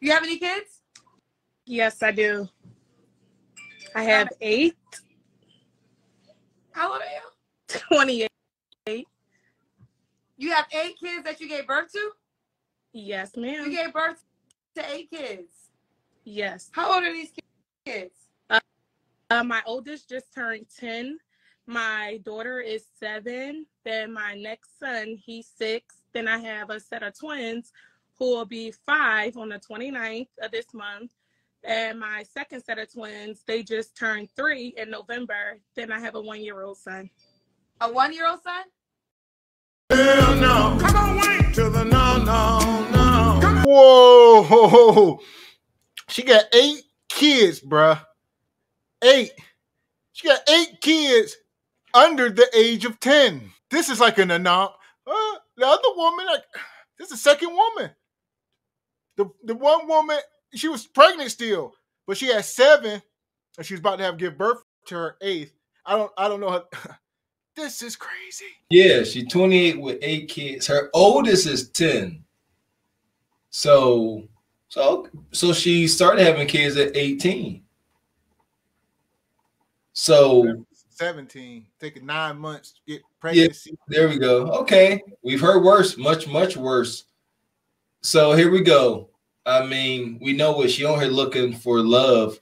You have any kids? Yes, I do. I have eight. How old are you? 28. You have eight kids that you gave birth to? Yes, ma'am. You gave birth to eight kids. Yes. How old are these kids? Uh, my oldest just turned 10. My daughter is seven. Then my next son, he's six. Then I have a set of twins who will be five on the 29th of this month. And my second set of twins, they just turned three in November. Then I have a one year old son. A one year old son? Hell no. Come on, wait till the no, no, no. Come Whoa. She got eight kids, bruh. Eight. She got eight kids under the age of 10. This is like an anom. Uh, the other woman, like, this is the second woman. The the one woman, she was pregnant still, but she had seven, and she was about to have give birth to her eighth. I don't I don't know how this is crazy. Yeah, she's 28 with eight kids. Her oldest is 10. So, so, so she started having kids at 18. So 17, taking nine months to get pregnancy. there we go. Okay, we've heard worse, much, much worse. So here we go. I mean, we know what she on here looking for love.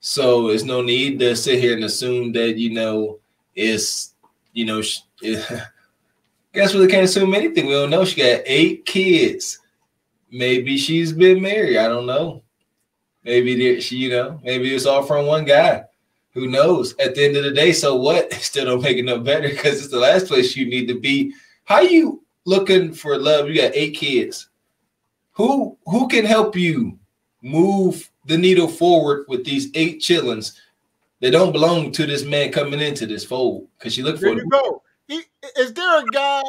So it's no need to sit here and assume that you know it's you know. sh- guess we can't assume anything. We don't know. She got eight kids. Maybe she's been married. I don't know. Maybe she, you know, maybe it's all from one guy. Who knows? At the end of the day, so what? Still don't make it no better because it's the last place you need to be. How you looking for love? You got eight kids. Who who can help you move the needle forward with these eight chillings that don't belong to this man coming into this fold? Because you look There for you go. He- Is there a guy,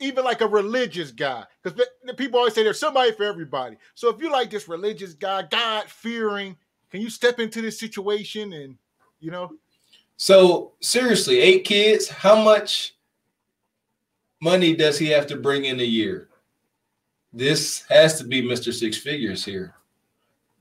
even like a religious guy? Because people always say there's somebody for everybody. So if you like this religious guy, God fearing, can you step into this situation and you know? So seriously, eight kids. How much money does he have to bring in a year? This has to be Mr. Six Figures here.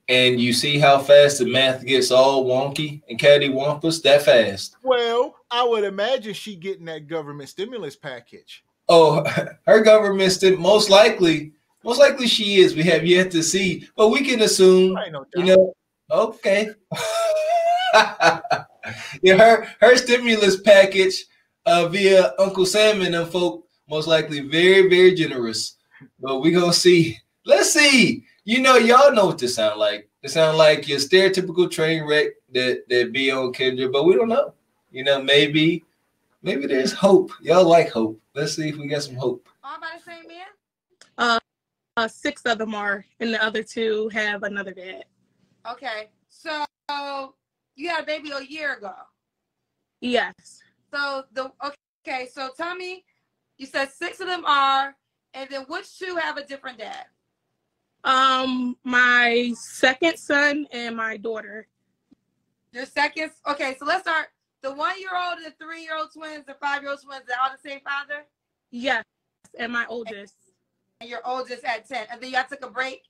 And you see how fast the math gets all wonky and cattywampus that fast. Well, I would imagine she getting that government stimulus package. Oh, her government sti- most likely, most likely she is. We have yet to see, but we can assume no you know okay yeah her her stimulus package uh via uncle sam and them folk most likely very very generous but we gonna see let's see you know y'all know what this sound like it sound like your stereotypical train wreck that that be on kendra but we don't know you know maybe maybe there's hope y'all like hope let's see if we got some hope All by the same man? Uh, six of them are, and the other two have another dad. Okay. So you had a baby a year ago. Yes. So the okay, so tell me, you said six of them are, and then which two have a different dad? Um, my second son and my daughter. Your seconds. Okay, so let's start. The one year old, the three year old twins, the five year old twins, they're all the same father. Yes, and my oldest. And your oldest at 10. And then y'all took a break.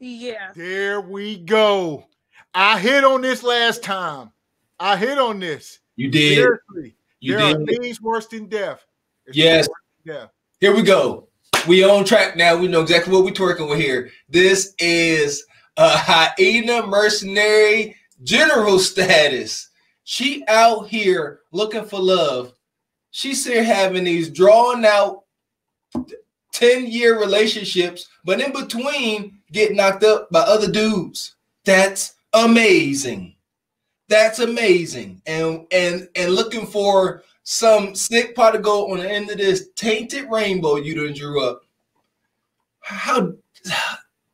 Yeah. There we go. I hit on this last time. I hit on this. you did Seriously, you there are things worse than death. There's Yes. things worse than death. Here we go. We on track now. We know exactly what we're twerking with here. This is a hyena mercenary general status. She out here looking for love. She's here having these drawn out 10 year relationships, but in between get knocked up by other dudes. That's amazing. That's amazing. And and and looking for some sick pot of gold on the end of this tainted rainbow you done drew up. How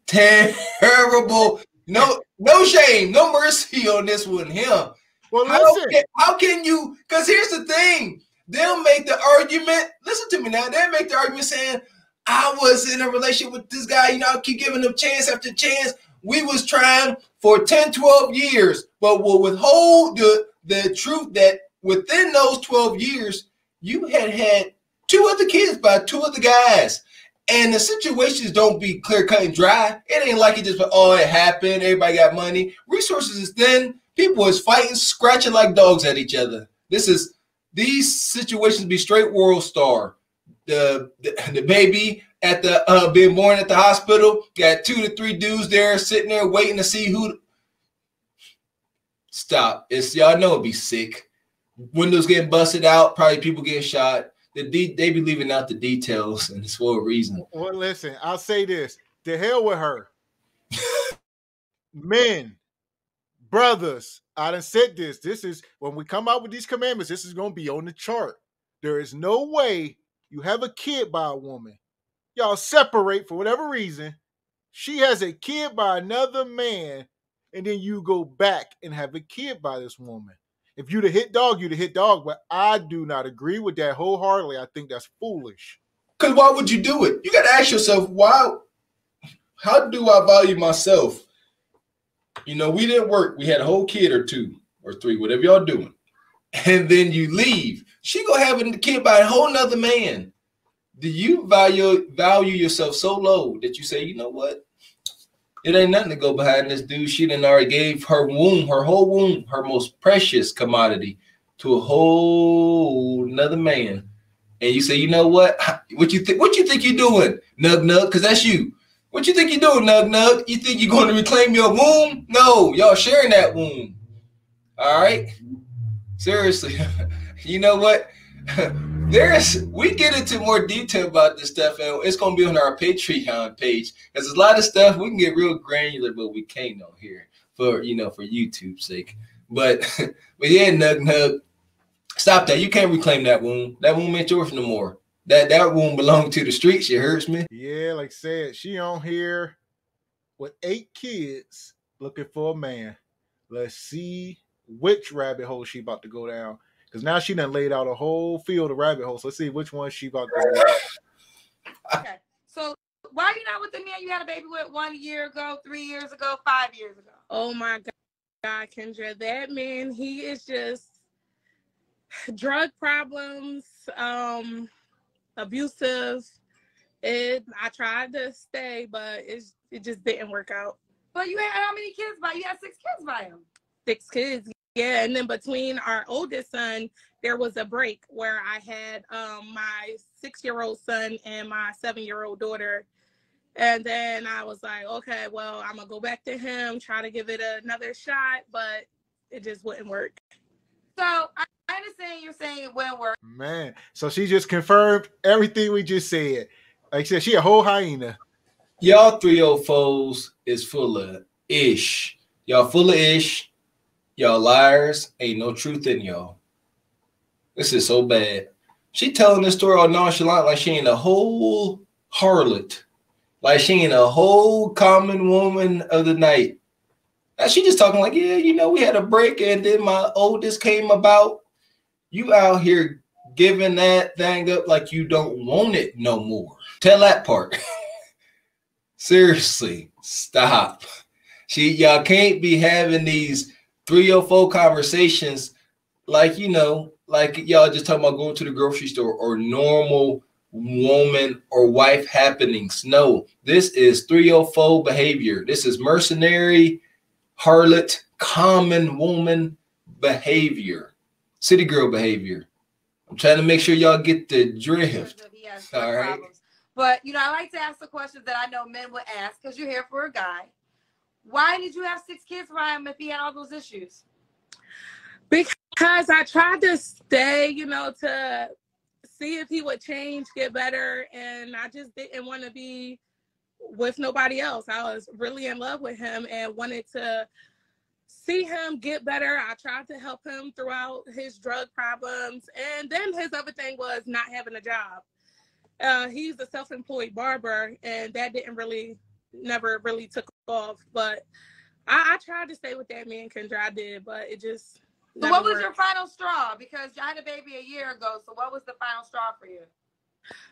terrible. No, no shame, no mercy on this one. Him. Well, How listen. can, how can you? Because here's the thing. They'll make the argument. Listen to me now. They'll make the argument saying, I was in a relationship with this guy. You know, I keep giving him chance after chance. We was trying for 10, 12 years, but will withhold the, the truth that within those 12 years, you had had two other kids by two other guys. And the situations don't be clear cut and dry. It ain't like it just, oh, it happened. Everybody got money. Resources is thin. People is fighting, scratching like dogs at each other. This is these situations be straight WorldStar. The the, the baby at the uh, being born at the hospital got two to three dudes there sitting there waiting to see who. Stop! It's y'all know it be sick. Windows getting busted out. Probably people getting shot the de- they be leaving out the details, and it's for a reason. Well, listen, I'll say this: the hell with her. Men, brothers, I done said this. This is when we come out with these commandments. This is going to be on the chart. There is no way you have a kid by a woman. Y'all separate for whatever reason. She has a kid by another man, and then you go back and have a kid by this woman. If you the hit dog, you the hit dog. But I do not agree with that wholeheartedly. I think that's foolish. Because why would you do it? You got to ask yourself, why? How do I value myself? You know, we didn't work. We had a whole kid or two or three, whatever y'all doing. And then you leave. She go have a kid by a whole nother man. Do you value value yourself so low that you say, you know what? It ain't nothing to go behind this dude. She done already gave her womb, her whole womb, her most precious commodity to a whole another man. And you say, you know what? What you think? What you think you're doing, Nug Nug? Because that's you. What you think you're doing, Nug Nug? You think you're going to reclaim your womb? No, y'all sharing that womb. All right. Seriously, you know what? there's we get into more detail about this stuff, and it's gonna be on our Patreon page. There's a lot of stuff we can get real granular, but we can't on here for you know for YouTube's sake. But but yeah, Nug Nug, stop that. You can't reclaim that wound. That wound ain't yours no more. That that wound belonged to the streets. It hurts me. Yeah, like I said, she on here with eight kids looking for a man. Let's see which rabbit hole she about to go down. Because now she done laid out a whole field of rabbit holes. Let's see which one she about to Okay. So why are you not with the man you had a baby with one year ago, three years ago, five years ago? Oh my God, Kendra. That man, he is just drug problems, um, abusive. It I tried to stay, but it's it just didn't work out. But you had how many kids by you had six kids by him? Six kids, yeah, and then between our oldest son, there was a break where I had um, my six-year-old son and my seven-year-old daughter, and then I was like, okay, well, I'm gonna go back to him, try to give it another shot, but it just wouldn't work. So I understand you're saying it wouldn't work. Man, so she just confirmed everything we just said. Like I said, she a whole hyena. Y'all three old foes is full of ish. Y'all full of ish Y'all liars. Ain't no truth in y'all. This is so bad. She telling this story all nonchalant like she ain't a whole harlot. Like she ain't a whole common woman of the night. Now she just talking like, yeah, you know, we had a break and then my oldest came about. You out here giving that thing up like you don't want it no more. Tell that part. Seriously, stop. She y'all can't be having these three or four conversations, like you know, like y'all just talking about going to the grocery store or normal woman or wife happenings. No, this is 304 behavior. This is mercenary, harlot, common woman behavior, city girl behavior. I'm trying to make sure y'all get the drift. All right. Problems. But you know, I like to ask the questions that I know men would ask because you're here for a guy. Why did you have six kids Ryan, if he had all those issues? Because I tried to stay, you know, to see if he would change, get better, and I just didn't want to be with nobody else. I was really in love with him and wanted to see him get better. I tried to help him throughout his drug problems. And then his other thing was not having a job. Uh, he's a self employed barber, and that didn't really never really took off. But I, I tried to stay with that man, Kendra. I did, but it just. So what was worked. your final straw? Because you had a baby a year ago. So what was the final straw for you?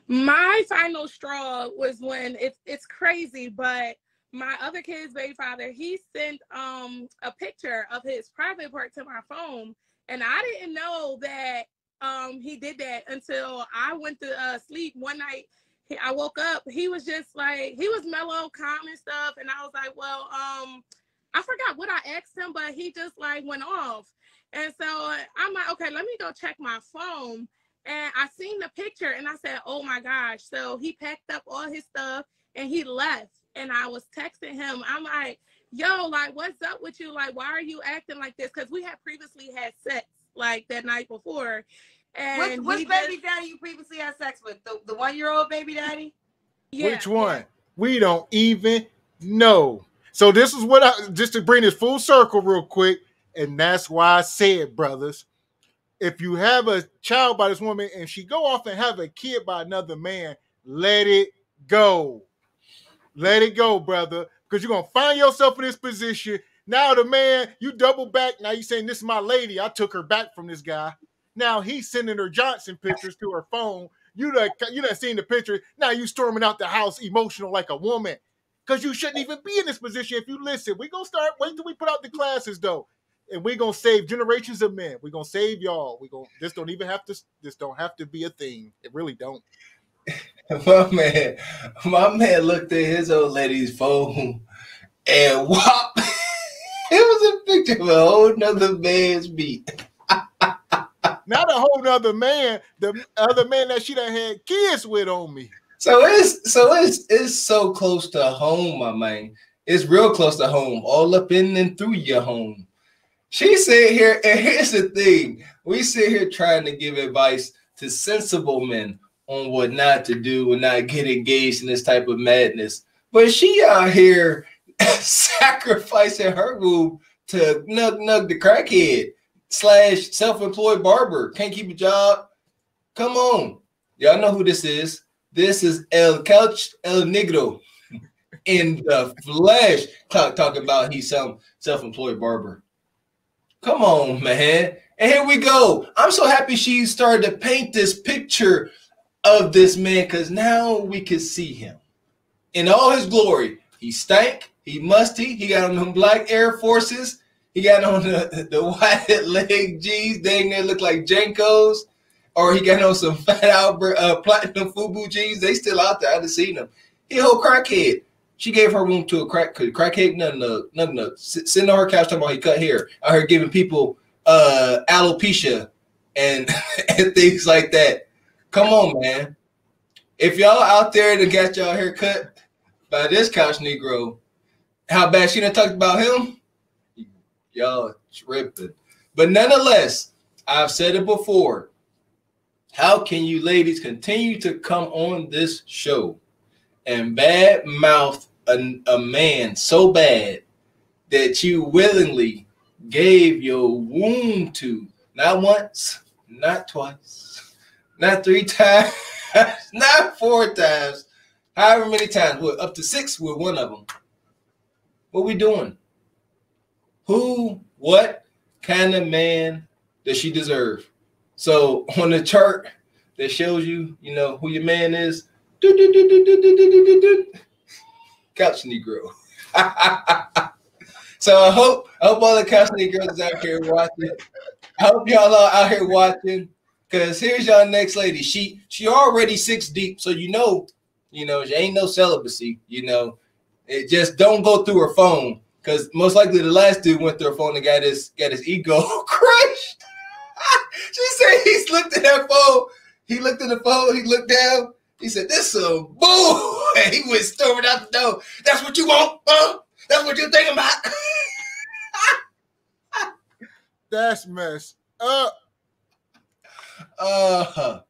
My final straw was when it's it's crazy, but my other kid's baby father he sent um a picture of his private part to my phone, and I didn't know that um he did that until I went to uh, sleep one night he, I woke up. He was just like he was mellow, calm and stuff, and I was like, well, um, I forgot what I asked him, but he just like went off. And so I'm like, okay, let me go check my phone. And I seen the picture and I said, oh my gosh. So he packed up all his stuff and he left. And I was texting him. I'm like, yo, like, what's up with you? Like, why are you acting like this? Because we had previously had sex like that night before. And which, which baby just- daddy you previously had sex with? The, the one year old baby daddy? yeah, Which one? We don't even know. So this is what I just to bring this full circle real quick, and that's why I said, brothers, if you have a child by this woman and she go off and have a kid by another man, let it go. Let it go, brother, because you're gonna find yourself in this position. Now the man, you double back. Now you saying this is my lady. I took her back from this guy. Now he's sending her Johnson pictures to her phone. You done, you done seen the picture. Now you storming out the house emotional like a woman. Cause you shouldn't even be in this position if you listen. We gonna start. Wait till we put out the classes though, and we gonna save generations of men. We gonna save y'all. We gonna. This don't even have to. This don't have to be a thing. It really don't. My man, my man looked at his old lady's phone and whop. it was a picture of a whole nother man's beat. Not a whole nother man. The other man that she done had kids with on me. So it's so it's it's so close to home, my man. It's real close to home, all up in and through your home. She sit here, and here's the thing: we sit here trying to give advice to sensible men on what not to do and not get engaged in this type of madness. But she out here sacrificing her womb to nug nug the crackhead slash self-employed barber. Can't keep a job. Come on. Y'all know who this is. This is El Couch El Negro in the flesh. Talk, talking about he's some self-employed barber. Come on, man. And here we go. I'm so happy she started to paint this picture of this man because now we can see him in all his glory. He stank, he musty, he got on them black Air Forces, he got on the, the white leg jeans, dang they look like JNCOs, or he got on some Fat Albert uh, Platinum Fubu jeans. They still out there. I haven't seen them. He a whole crackhead. She gave her room to a crack crackhead. Nothing, no, nothing. No. Sitting on her couch talking about he cut hair. I heard giving people uh alopecia and and things like that. Come on, man. If y'all out there that got y'all hair cut by this couch Negro, how bad she done talked about him? Y'all tripping. But nonetheless, I've said it before. How can you ladies continue to come on this show and bad mouth a, a man so bad that you willingly gave your womb to not once, not twice, not three times, not four times, however many times, well, up to six with one of them. What we doing? Who, what kind of man does she deserve? So on the chart that shows you, you know, who your man is, do, do, do, do, do, do, do, do, do, couch Negro. so I hope I hope all the couch Negroes out here watching. I hope y'all are out here watching. Cause here's y'all next lady. She she already six deep, so you know, you know, she ain't no celibacy, you know. It just don't go through her phone. Cause most likely the last dude went through her phone and got his got his ego crushed. she said he looked at that phone. He looked at the phone, he looked down, he said, This some bull. And he went storming out the door. That's what you want, huh? That's what you're thinking about. That's messed up. uh,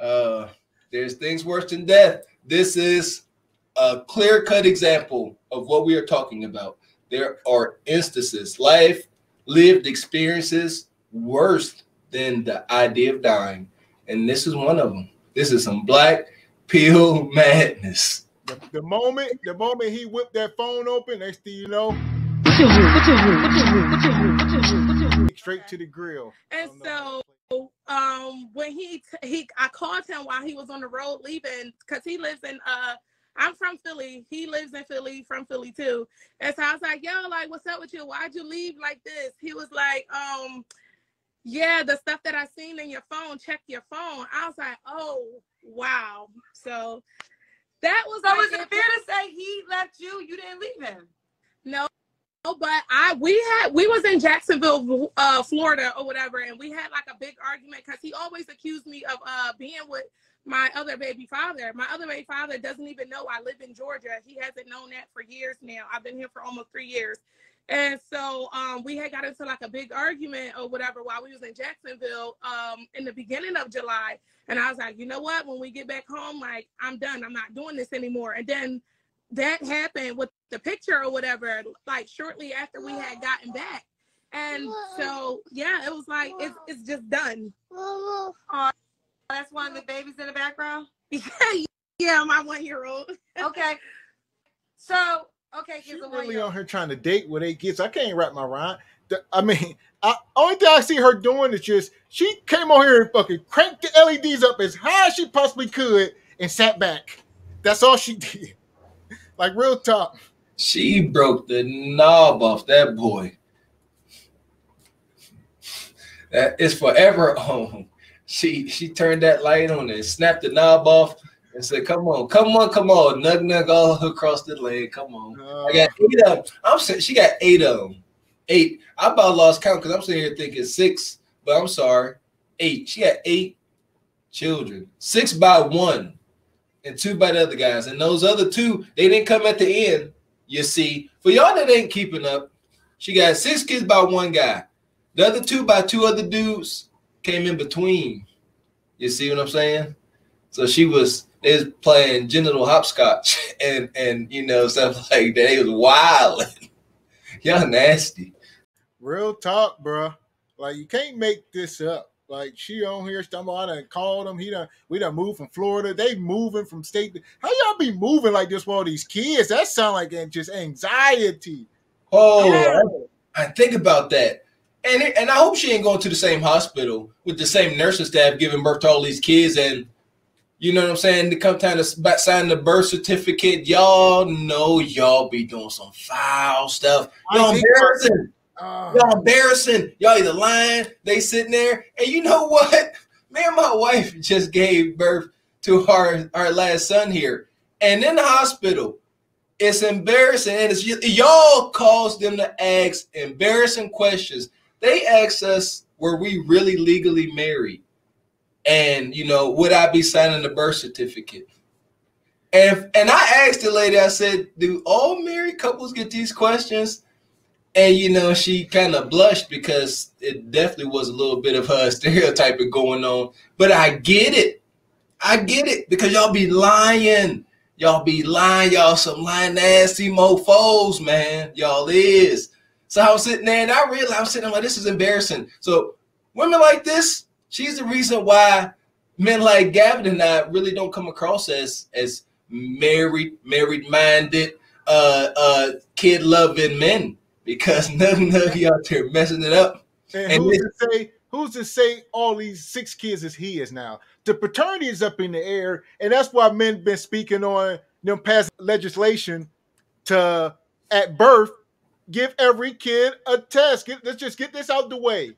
uh, there's things worse than death. This is a clear cut example of what we are talking about. There are instances, life lived experiences worse than the idea of dying. And this is one of them. This is some black pill madness. The, the moment, the moment he whipped that phone open, next thing you know, straight to the grill. And I don't know. so um when he he I called him while he was on the road leaving because he lives in uh I'm from Philly. He lives in Philly, from Philly too. And so I was like, yo, like, what's up with you? Why'd you leave like this? He was like, um, yeah, the stuff that I seen in your phone, check your phone. I was like, oh, wow. So that was So like is it fair to say he left you? You didn't leave him. No, but I we had we was in Jacksonville, uh, Florida or whatever, and we had like a big argument because he always accused me of uh being with my other baby father. My other baby father doesn't even know I live in Georgia. He hasn't known that for years now. I've been here for almost three years. And so um, we had got into like a big argument or whatever while we was in Jacksonville um, in the beginning of July. And I was like, you know what? When we get back home, like I'm done. I'm not doing this anymore. And then that happened with the picture or whatever, like shortly after we had gotten back. And so yeah, it was like it's it's just done. That's one of the babies in the background. yeah, my one year old. Okay. So okay, She a one really year. on her trying to date with eight kids. I can't wrap my around. The- I mean, I, only thing I see her doing is just she came on here and fucking cranked the LEDs up as high as she possibly could and sat back. That's all she did. Like real talk. She broke the knob off that boy. That is forever on. She she turned that light on and snapped the knob off and said, "Come on, come on, come on, nug nug all across the leg. Come on." Uh, I got eight of them. I'm saying she got eight of them. Eight. I about lost count because I'm sitting here thinking six, but I'm sorry, eight. She got eight children, six by one, and two by the other guys. And those other two, they didn't come at the end. You see, for y'all that ain't keeping up, she got six kids by one guy. The other two by two other dudes came in between. You see what I'm saying? So she was they was playing genital hopscotch and and you know stuff like that. It was wild. Y'all nasty. real talk, bruh. Like you can't make this up. Like she on here, stumble. I done called him. He done. We done moved from Florida. They moving from state. To, how y'all be moving like this with all these kids? That sound like just anxiety. Oh, Yeah. I think about that. And it- and I hope she ain't going to the same hospital with the same nursing staff giving birth to all these kids and you know what I'm saying? To come time to sign the birth certificate, y'all know y'all be doing some foul stuff. Y'all embarrassing. Uh, Y'all embarrassing. Y'all either lying, they sitting there, and you know what? Me and my wife just gave birth to our, our last son here. And in the hospital, it's embarrassing. And it's y'all caused them to ask embarrassing questions. They asked us, were we really legally married? And you know, would I be signing the birth certificate? And and I asked the lady, I said, do all married couples get these questions? And you know, she kind of blushed because it definitely was a little bit of her stereotyping going on. But I get it. I get it because y'all be lying. Y'all be lying. Y'all some lying nasty mofos, man. Y'all is. So I was sitting there and I realized I was sitting there like this is embarrassing. So women like this, she's the reason why men like Gavin and I really don't come across as as married, married minded, uh uh kid loving men because none of y'all out there messing it up. And, And who's this- to say who's to say all these six kids is he is now? The paternity is up in the air, and that's why men been speaking on them past legislation to at birth give every kid a test. Get, let's just get this out the way.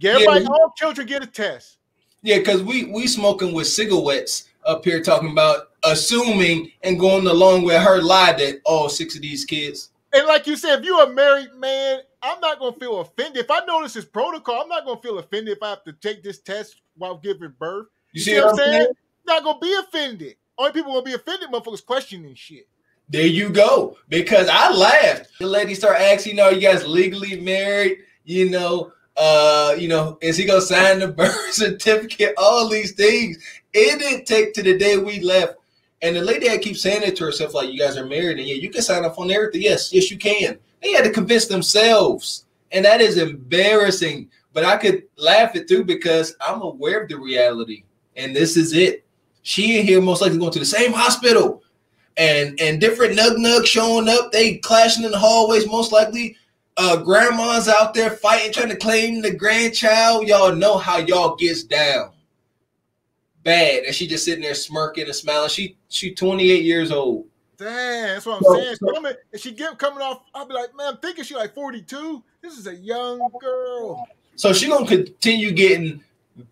Get Yeah. everybody, all children get a test. Yeah, because we we smoking with cigarettes up here talking about assuming and going along with her lie that all six of these kids. And like you said, if you're a married man, I'm not gonna feel offended. If I know this is protocol, I'm not gonna feel offended if I have to take this test while giving birth. You, You see what I'm saying? Not gonna be offended. Only people gonna be offended, motherfuckers questioning shit. There you go. Because I laughed. The lady started asking, you "Are you guys legally married?" You know, uh, you know, is he gonna sign the birth certificate? All these things. It didn't take to the day we left. And the lady had keep saying it to herself, like, "You guys are married, and yeah, you can sign up on everything. Yes, yes, you can." They had to convince themselves, and that is embarrassing. But I could laugh it through because I'm aware of the reality, and this is it. She and here most likely going to the same hospital and and different nug nugs showing up. They clashing in the hallways, most likely. Uh, grandmas out there fighting, trying to claim the grandchild. Y'all know how y'all gets down. Bad, and she just sitting there smirking and smiling. She she 28 years old. Damn, that's what I'm So- saying. so- Coming, and she get coming off, I'll be like, man, I'm thinking she like 42. This is a young girl. So she gonna continue getting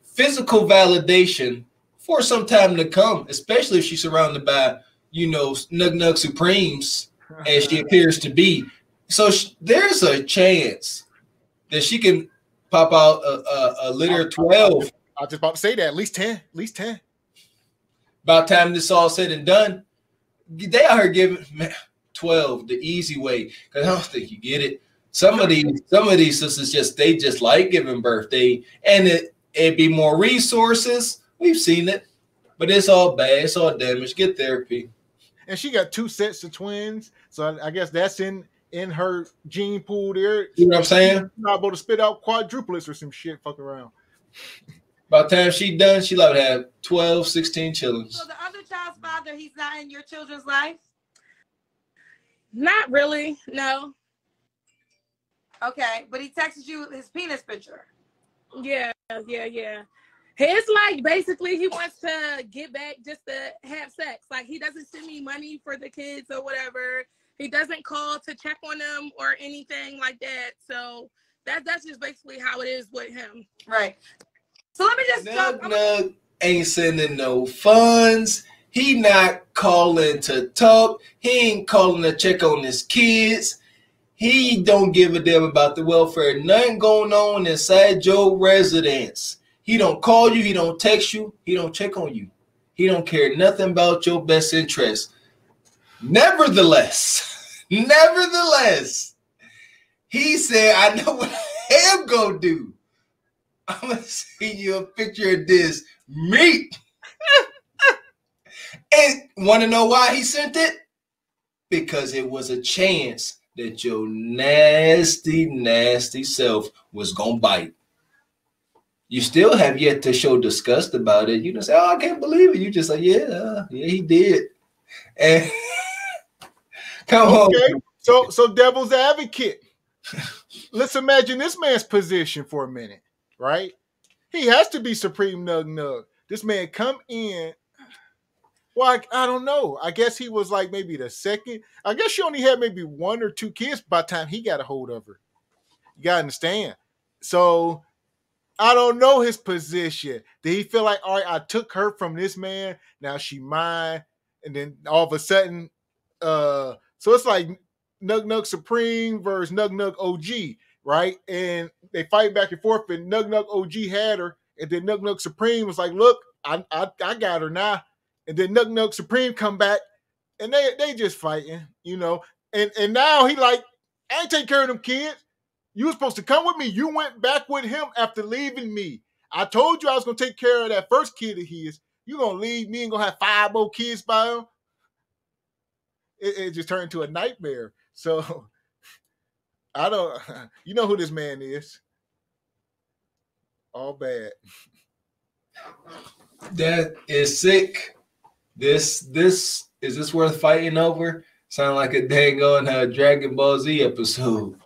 physical validation for some time to come, especially if she's surrounded by, you know, Nug Nug Supremes, uh-huh. as she appears to be. So sh- there's a chance that she can pop out a, a, a litter of 12 I was just about to say that. At least 10. At least 10. by time this all said and done. They out here giving man, 12 the easy way. Cause I don't think you get it. Some of these, some of these sisters just they just like giving birth. They and it it'd be more resources. We've seen it, but it's all bad, it's all damaged. Get therapy. And she got two sets of twins. So I, I guess that's in in her gene pool there. You know what I'm saying? Not able to spit out quadruplets or some shit. Fuck around. By the time she done, she like to have 12, 16 children. So the other child's father, he's not in your children's life. Not really. No. Okay, but he texted you his penis picture. Yeah, yeah, yeah. His like basically he wants to get back just to have sex. Like he doesn't send me money for the kids or whatever. He doesn't call to check on them or anything like that. So that that's just basically how it is with him. Right. So let me just Nug jump. Nug ain't sending no funds. He not calling to talk. He ain't calling to check on his kids. He don't give a damn about the welfare. Nothing going on inside your residence. He don't call you. He don't text you. He don't check on you. He don't care nothing about your best interest. Nevertheless, nevertheless, he said, "I know what I am gonna do. I'm gonna send you a picture of this meat." and want to know why he sent it? Because it was a chance that your nasty, nasty self was gonna bite. You still have yet to show disgust about it. You just say, "Oh, I can't believe it." You just say, "Yeah, yeah, he did." And come on, Okay. So so devil's advocate. Let's imagine this man's position for a minute, right? He has to be supreme nug nug. This man come in. Well, I, I don't know. I guess he was like maybe the second. I guess she only had maybe one or two kids by the time he got a hold of her. You gotta understand. So I don't know his position. Did he feel like, all right, I took her from this man, now she mine, and then all of a sudden, uh, so it's like Nug Nug Supreme versus Nug Nug OG, right? And they fight back and forth, and Nug Nug OG had her, and then Nug Nug Supreme was like, "Look, I I, I got her now." And then Nug Nug Supreme come back, and they they just fighting, you know. And and now he like, I ain't take care of them kids. You were supposed to come with me. You went back with him after leaving me. I told you I was gonna take care of that first kid of his. You gonna leave me and gonna have five more kids by him? It, it just turned into a nightmare. So I don't. You know who this man is? All bad. that is sick. This this is this worth fighting over? Sound like a dang on uh, Dragon Ball Z episode.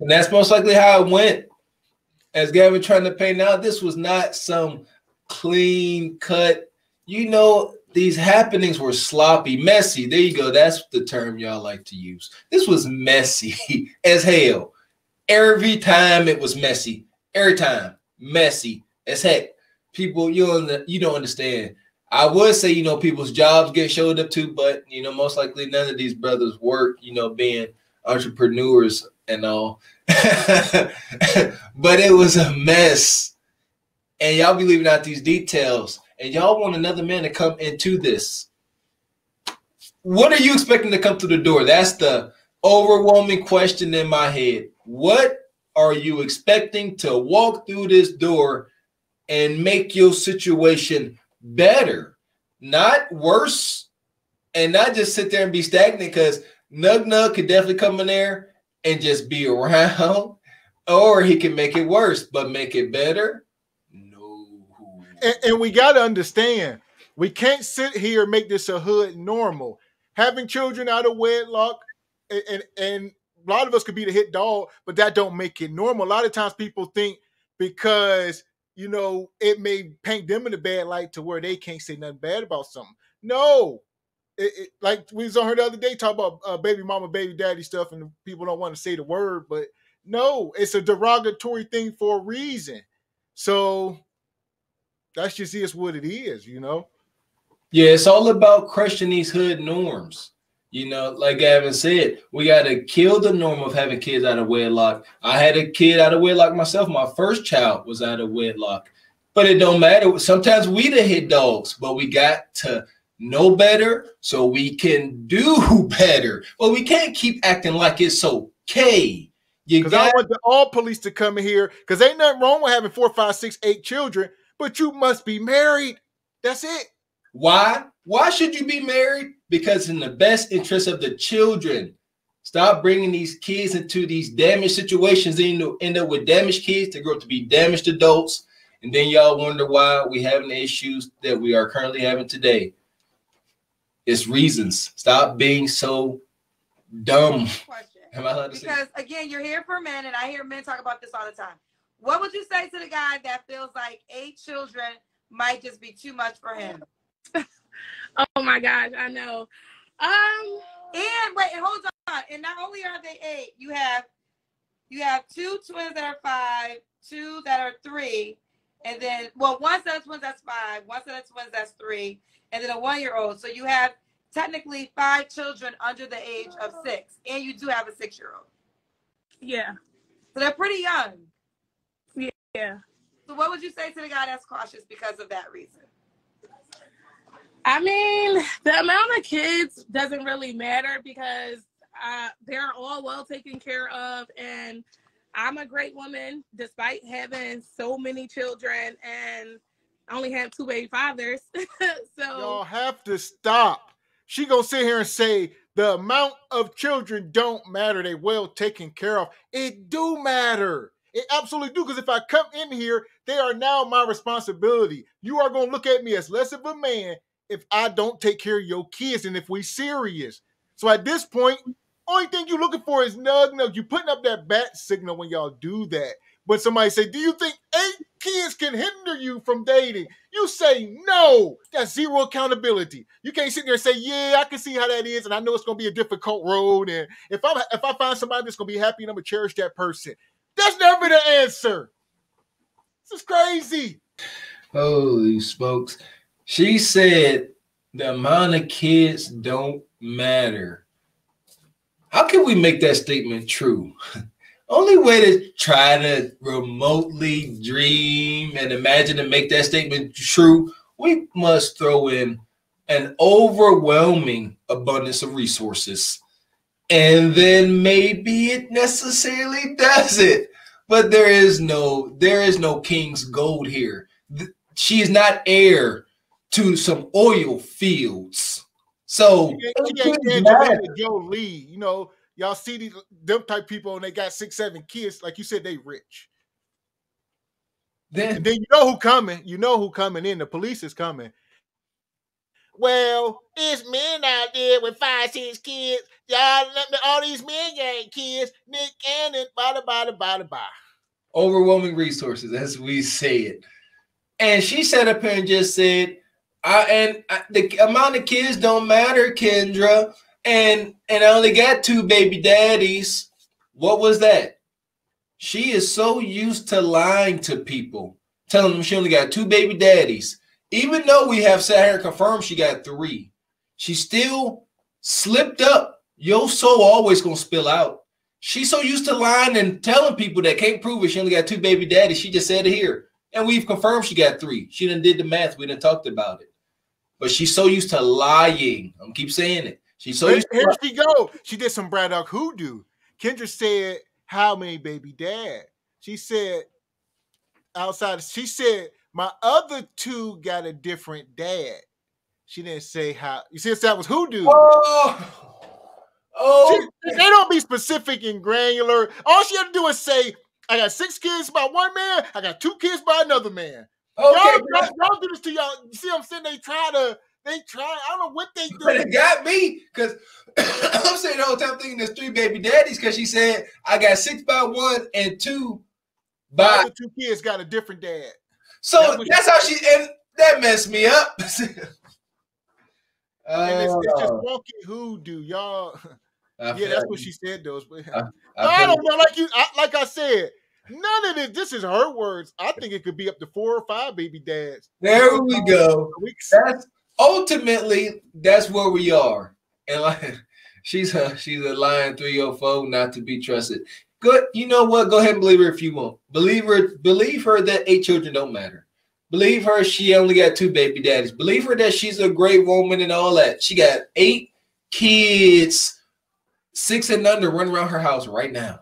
And that's most likely how it went. As Gavin trying to paint out, this was not some clean cut. You know, these happenings were sloppy, messy. There you go. That's the term y'all like to use. This was messy as hell. Every time it was messy. Every time messy as heck. People, you don't, you don't understand. I would say, you know, people's jobs get showed up to, but you know, most likely none of these brothers work, you know, being entrepreneurs and all. but it was a mess. And y'all be leaving out these details. And y'all want another man to come into this. What are you expecting to come through the door? That's the overwhelming question in my head. What are you expecting to walk through this door and make your situation better, not worse, and not just sit there and be stagnant? Because Nug Nug could definitely come in there and just be around, or he can make it worse, but make it better. No. And, and we got to understand, we can't sit here and make this a hood normal. Having children out of wedlock, and, and and a lot of us could be the hit dog, but that don't make it normal. A lot of times people think because you know it may paint them in a bad light to where they can't say nothing bad about something. No, it, it, like we was on her the other day talk about uh, baby mama, baby daddy stuff, and people don't want to say the word, but no, it's a derogatory thing for a reason. So that's just is what it is, you know. Yeah, it's all about crushing these hood norms. You know, like Gavin said, we got to kill the norm of having kids out of wedlock. I had a kid out of wedlock myself. My first child was out of wedlock, but it don't matter. Sometimes we the hit dogs, but we got to know better so we can do better. But we can't keep acting like it's okay. You Because I want the, all police to come in here because ain't nothing wrong with having four, five, six, eight children, but you must be married. That's it. why? Why should you be married? Because in the best interest of the children. Stop bringing these kids into these damaged situations. Then you end up with damaged kids. to grow up to be damaged adults, and then y'all wonder why we having the issues that we are currently having today. It's reasons. Stop being so dumb. Question. Am I allowed to say? Because again, you're here for men, and I hear men talk about this all the time. What would you say to the guy that feels like eight children might just be too much for him? Oh my gosh, I know. Um, And wait, and hold on. And not only are they eight, you have you have two twins that are five, two that are three, and then well, one set of twins that's five, one set of twins that's three, and then a one-year-old. So you have technically five children under the age of six, and you do have a six-year-old. yeah, So they're pretty young. yeah. So what would you say to the guy that's cautious because of that reason? I mean, the amount of kids doesn't really matter because uh, they're all well taken care of, and I'm a great woman despite having so many children, and I only have two baby fathers. so Y'all have to stop. She gonna sit here and say the amount of children don't matter. They well taken care of. It do matter. It absolutely do. Because if I come in here, they are now my responsibility. You are gonna look at me as less of a man if I don't take care of your kids and if we serious. So at this point, only thing you're looking for is nug nug. You putting up that bat signal when y'all do that. But somebody say, "Do you think eight kids can hinder you from dating?" You say no. That's zero accountability. You can't sit there and say, "Yeah, I can see how that is, and I know it's gonna be a difficult road." And if I if I find somebody that's gonna be happy and I'm gonna cherish that person, that's never the answer. This is crazy. Holy smokes. She said the amount of kids don't matter. How can we make that statement true? Only way to try to remotely dream and imagine to make that statement true, we must throw in an overwhelming abundance of resources. And then maybe it necessarily does it. But there is no there is no king's gold here. She is not heir to some oil fields. So She ain't, she ain't it Angelina matter. Jolie. You know, y'all see these them type people and they got six, seven kids. Like you said, they rich. then And then you know who coming. You know who coming in. The police is coming. Well, it's men out there with five, six kids. Y'all, let me- all these men got kids. Nick Cannon, bada, bada, bada, bada. overwhelming resources, as we say it. And she sat up here and just said, I and I, the amount of kids don't matter, Kendra. And and I only got two baby daddies. What was that? She is so used to lying to people, telling them she only got two baby daddies. Even though we have sat here and confirmed she got three, she still slipped up. Your soul always gonna spill out. She's so used to lying and telling people that can't prove it. She only got two baby daddies. She just said it here. And we've confirmed she got three. She done did the math. We done talked about it. But she's so used to lying. I'm keep saying it. She's so Here, used to here she go. She did some Braddock hoodoo. Kendra said, "How many baby dad?" She said, "Outside." She said, "My other two got a different dad." She didn't say how. You see, that was hoodoo. Oh, oh She- they don't be specific and granular. All she had to do is say, "I got six kids by one man. I got two kids by another man." Okay. Y'all, y'all, y'all do this to y'all. You see what I'm saying? They try to. They try. I don't know what they But do. it got me because I'm saying the whole time thinking there's three baby daddies because she said I got six by one and two by. two kids got a different dad. So That's that's how she and that messed me up. And it's, it's just uh, Oh, walking hoodoo, y'all. I Yeah, that's what she said. Those, but I I, feel don't know. Like you, I, like I said, None of this. This is her words. I think it could be up to four or five baby dads. There we go. That's ultimately that's where we are. And like she's a she's a lion 304, not to be trusted. Good. You know what? Go ahead and believe her if you want. Believe her, believe her that eight children don't matter. Believe her, she only got two baby daddies. Believe her that she's a great woman and all that. She got eight kids, six and under, running around her house right now.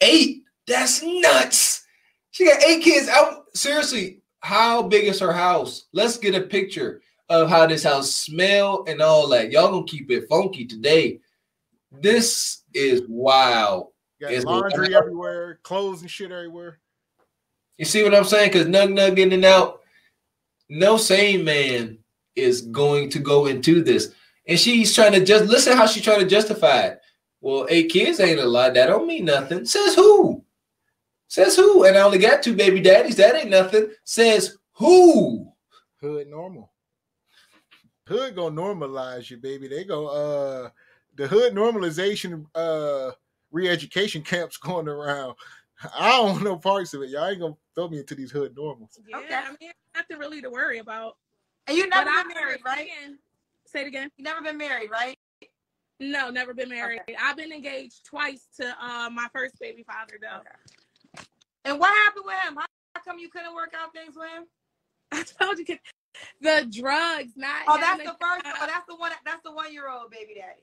Eight. That's nuts. She got eight kids. I, seriously, how big is her house? Let's get a picture of how this house smell and all that. Y'all gonna keep it funky today. This is wild. Got It's- laundry everywhere, clothes and shit everywhere. You see what I'm saying? Because nug nug in and out. No sane man is going to go into this. And she's trying to just listen how she's trying to justify it. Well, eight kids ain't a lot. That don't mean nothing. Says who? Says who? And I only got two baby daddies. That ain't nothing. Says who? Hood normal. Hood gonna normalize you, baby. They go uh the hood normalization uh re-education camps going around. I don't know parts of it. Y'all ain't gonna throw me into these hood normals. Yeah, Okay. I mean, nothing really to worry about. And you've But never I been married, right? Again, say it again. You've never been married, right? No, never been married. I've been engaged twice to uh, my first baby father, though. And what happened with him? How how come you couldn't work out things with him? I told you the drugs, not. Oh, that's the first. job. Oh, that's the one. That's the one year old baby daddy.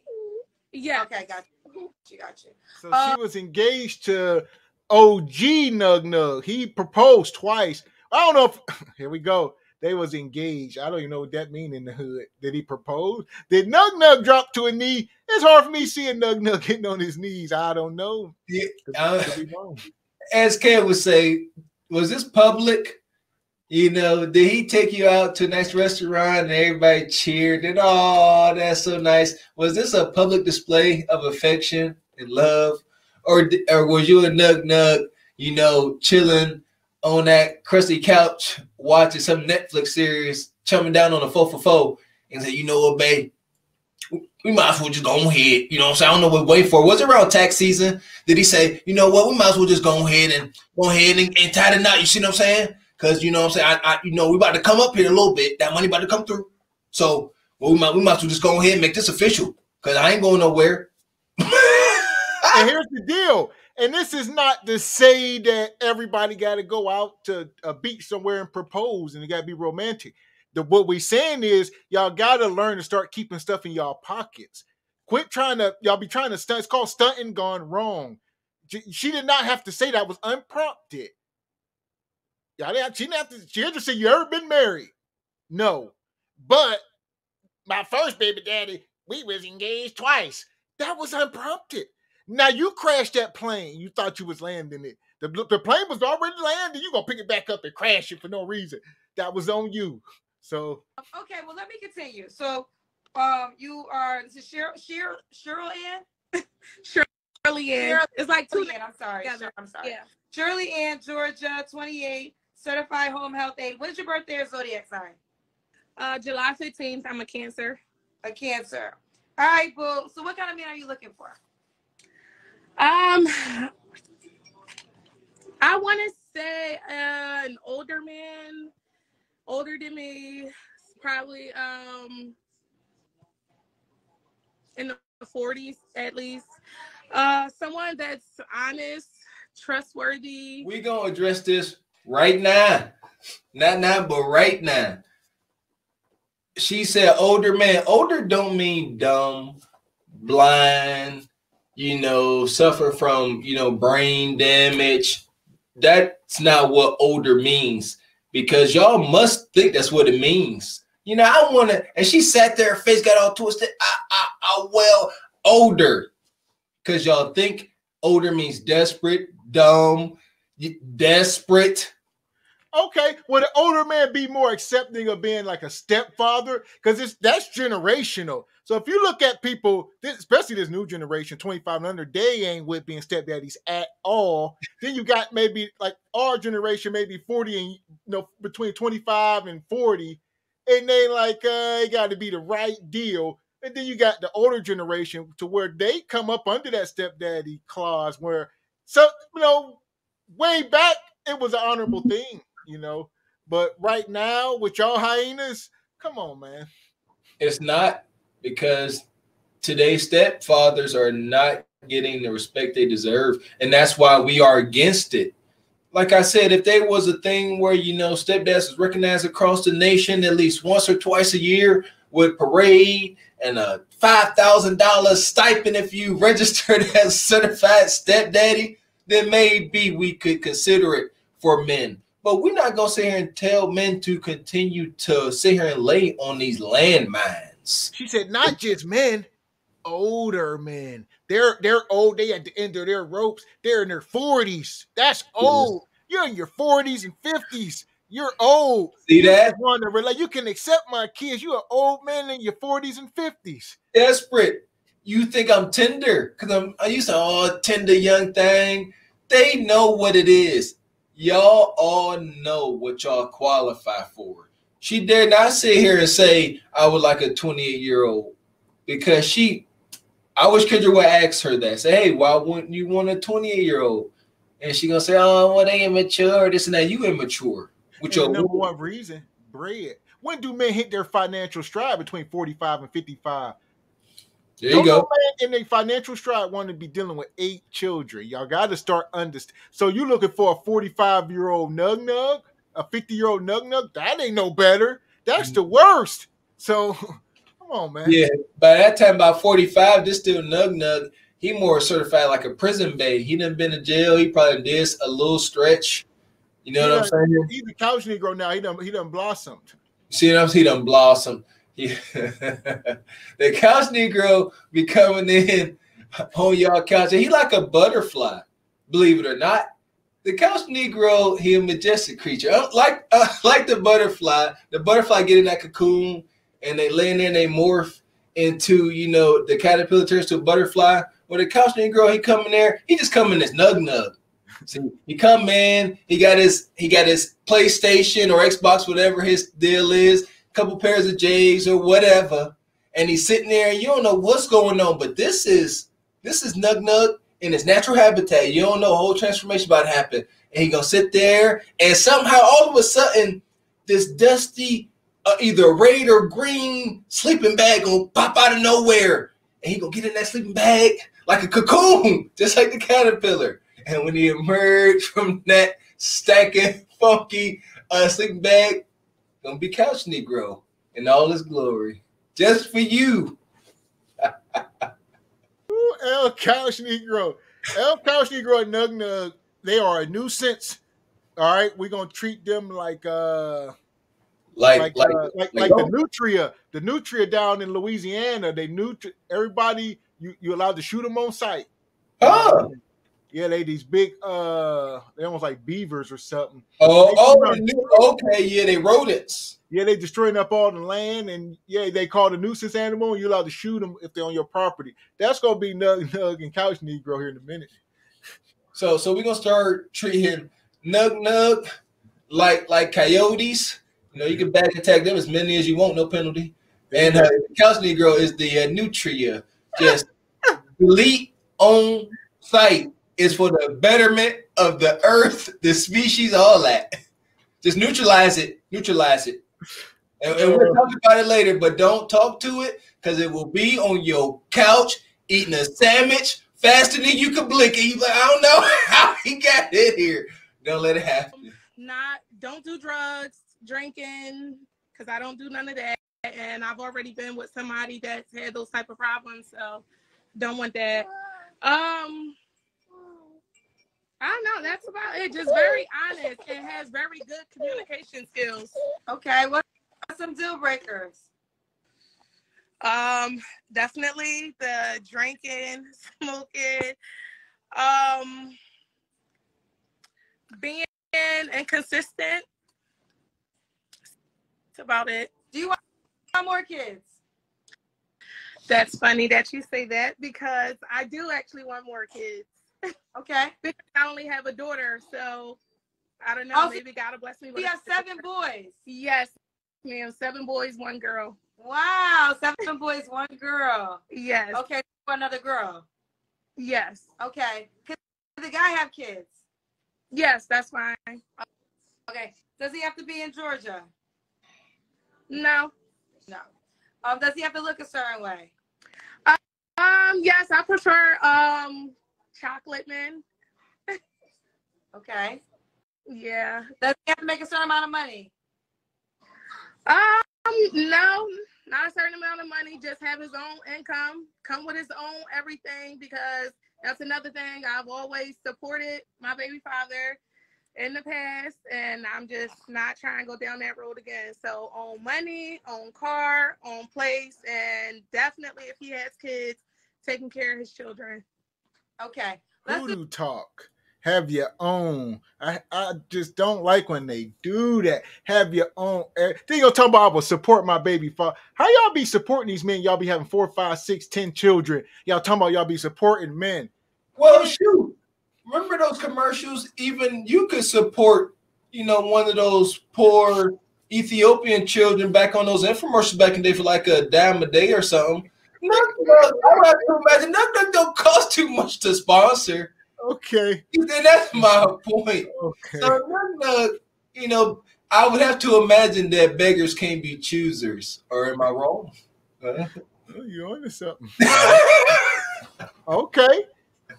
Yeah. Okay, got you. She got you. So Uh, she was engaged to OG Nug Nug. He proposed twice. I don't know if here we go. They was engaged. I don't even know what that mean in the hood. Did he propose? Did Nug Nug drop to a knee? It's hard for me seeing Nug Nug getting on his knees. I don't know. Yeah, uh, could be wrong. As Ken would say, was this public? You know, did he take you out to a nice restaurant and everybody cheered and oh, that's so nice? Was this a public display of affection and love, or or was you a nug nug? You know, chilling on that crusty couch watching some Netflix series, chumming down on a four for four, and say, you know what, babe, we might as well just go ahead. You know what I'm saying? I don't know what wait for. Was it around tax season? Did he say, you know what, we might as well just go ahead and go ahead and, and tie the knot? You see what I'm saying? Because you know what I'm saying, I, I you know we about to come up here a little bit. That money about to come through. So well, we might we might as well just go ahead and make this official. Because I ain't going nowhere. and here's the deal. And this is not to say that everybody got to go out to a beach somewhere and propose and it got to be romantic. The, what we saying is y'all got to learn to start keeping stuff in y'all pockets. Quit trying to y'all be trying to stunt. It's called stunting gone wrong. She, did not have to say that was unprompted. Y'all didn't, she didn't have to. She had to say you ever been married? No, but my first baby daddy, we was engaged twice. That was unprompted. Now you crashed that plane. You thought you was landing it. The, the plane was already landing. You gonna pick it back up and crash it for no reason. That was on you. So Okay, well let me continue. So, um, you are this is Cheryl, Cheryl, Cheryl Ann. Shirley Ann. Shirley It's like two. Shirley Ann, I'm sorry. together. I'm sorry. Yeah. Shirley Ann, Georgia, 28, certified home health aide. When's your birthday or zodiac sign? Uh, July 15th. I'm a Cancer. A Cancer. All right, boo. So, what kind of man are you looking for? Um, I want to say uh, an older man, older than me, probably um in the 40s at least. Uh, someone that's honest, trustworthy. we gonna address this right now. Not now, but right now. She said older man. Older don't mean dumb, blind, you know, suffer from, you know, brain damage. That's not what older means because y'all must think that's what it means. You know, I want to, and she sat there, her face got all twisted. I, I, I, well, older, because y'all think older means desperate, dumb, desperate. okay, would an older man be more accepting of being like a stepfather? Because it's that's generational. So if you look at people, especially this new generation, 25 and under, they ain't with being stepdaddies at all. Then you got maybe like our generation, maybe 40 and you know, between 25 and 40, and they like uh it got to be the right deal. And then you got the older generation to where they come up under that stepdaddy clause where so you know way back, it was an honorable thing, you know. But right now, with y'all hyenas, come on, man. It's not because today's stepfathers are not getting the respect they deserve, and that's why we are against it. Like I said, if there was a thing where you know stepdads is recognized across the nation at least once or twice a year with parade and a five thousand dollars stipend if you registered as certified stepdaddy, then maybe we could consider it for men. But we're not gonna sit here and tell men to continue to sit here and lay on these landmines. She said, not just men, older men. They're they're old. They at the end of their ropes. They're in their forties. That's old. You're in your forties and fifties. You're old. See that? Like you can accept my kids. You're an old man in your forties and fifties. Desperate. You think I'm tender? Cause I'm. I used to oh tender young thing. They know what it is. Y'all all know what y'all qualify for. She dare not sit here and say I would like a 28 year old because she I wish Kendra would ask her that. Say, hey, why wouldn't you want a 28 year old? And she gonna say, oh, well, they immature, this and that. You immature. With your number one reason, bread. When do men hit their financial stride between 45 and 55? There you Don't go. in a financial stride want to be dealing with eight children. Y'all got to start understand. So you looking for a 45 year old nug nug, a 50 year old nug nug? That ain't no better. That's the worst. So Come on, man. Yeah, by that time, about 45, this still Nug Nug, he more certified like a prison babe. He done been to jail. He probably did a little stretch. You know what I'm saying? He's a couch Negro now. He done he done blossomed. See what I'm saying? He done blossomed. He, the couch Negro be coming in on y'all couch. He like a butterfly, believe it or not. The couch Negro, he a majestic creature. Uh, like uh, like the butterfly. The butterfly get in that cocoon and they land there and they morph into, you know, the caterpillar turns to a butterfly. Well, the couch girl, he come in there, he just come in this nug nug. See, he come in, he got his he got his PlayStation or Xbox, whatever his deal is, a couple pairs of J's or whatever, and he's sitting there and you don't know what's going on, but this is this is Nug Nug in his natural habitat. You don't know a whole transformation about to happen. And he gonna sit there and somehow all of a sudden this dusty uh, either red or green sleeping bag gonna pop out of nowhere, and he gonna get in that sleeping bag like a cocoon, just like the caterpillar. And when he emerged from that stacking funky uh, sleeping bag, gonna be couch Negro in all his glory, just for you. El Couch Negro, El Couch Negro and Nug Nug, they are a nuisance. All right, we're gonna treat them like uh like like like, uh, like, like, like the nutria, the nutria down in Louisiana. They nutri everybody. You you allowed to shoot them on sight. Oh. Yeah, they these big uh they almost like beavers or something. Oh, oh, okay, yeah, they rodents. Yeah, they destroying up all the land, and yeah, they call the nuisance animal, and you're allowed to shoot them if they're on your property. That's gonna be Nug Nug and Couch Negro here in a minute. So, so we're gonna start treating Nug Nug like like coyotes you know, you can back attack them as many as you want, no penalty. And uh, Couch Negro is the uh, nutria. Just delete on site is for the betterment of the earth, the species, all that. Just neutralize it, neutralize it. And, and we'll talk about it later, but don't talk to it because it will be on your couch eating a sandwich faster than you can blink. And you like, I don't know how he got it here. Don't let it happen. Not, don't do drugs drinking because I don't do none of that. And I've already been with somebody that's had those type of problems, so don't want that. Um, I don't know. That's about it. Just very honest and has very good communication skills. Okay, what are some deal breakers? Um, definitely the drinking, smoking, um, being inconsistent That's about it. Do you want more kids? That's funny that you say that because I do actually want more kids. Okay. because I only have a daughter, so I don't know. Oh, maybe God will bless me. We have seven boys. Yes, ma'am. Seven boys, one girl. Wow, seven boys, one girl. Yes. Okay, another girl. Yes. Okay. Could the guy have kids? Yes, that's fine. Okay. Does he have to be in Georgia? No. No. Um, does he have to look a certain way? Um, yes, I prefer um chocolate men. Okay. Yeah. Does he have to make a certain amount of money? Um, no, not a certain amount of money. Just have his own income, come with his own everything because that's another thing. I've always supported my baby father in the past, and I'm just not trying to go down that road again. So, own money, own car, own place, and definitely if he has kids, taking care of his children. Okay. Let's do, Voodoo talk. Have your own. I, I just don't like when they do that. Have your own. eh, Then you'll talk about I will support my baby father. How y'all be supporting these men? Y'all be having four, five, six, ten children. Y'all talking about y'all be supporting men. Well, shoot. Remember those commercials? Even you could support, you know, one of those poor Ethiopian children back on those infomercials back in the day for like a dime a day or something. I would have to imagine Nug don't cost too much to sponsor. Okay. And that's my point. Okay. So Nug, you know, I would have to imagine that beggars can't be choosers. Or am I wrong? Oh, you onto something. Okay.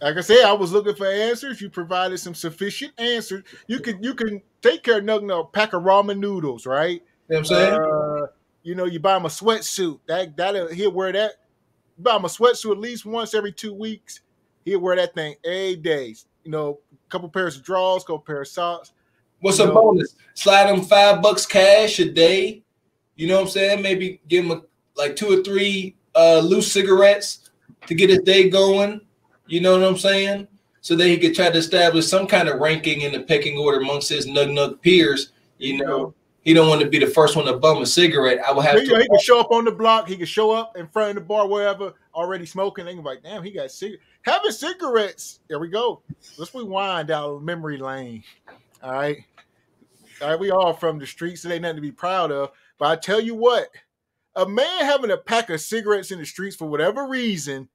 Like I said, I was looking for answers. You provided some sufficient answers. You can you can take care of Nug Nug pack of ramen noodles, right? You know what I'm saying? Uh, you know, you buy him a sweatsuit. That that he'll wear that. Buy him a sweatsuit at least once every two weeks. He'd wear that thing every day. You know, a couple pairs of drawers, couple pair of socks. What's a know- bonus? Slide him five bucks cash a day. You know what I'm saying? Maybe give him a, like two or three uh, loose cigarettes to get his day going. You know what I'm saying? So that he could try to establish some kind of ranking in the pecking order amongst his nug nug peers. You know, he don't want to be the first one to bum a cigarette. I will have He, he to. can show up on the block. He can show up in front of the bar, wherever, already smoking. They can be like, damn, he got cigarettes. Having cigarettes. There we go. Let's rewind down memory lane. All right. All right, we all from the streets. It ain't nothing to be proud of. But I tell you what, a man having a pack of cigarettes in the streets for whatever reason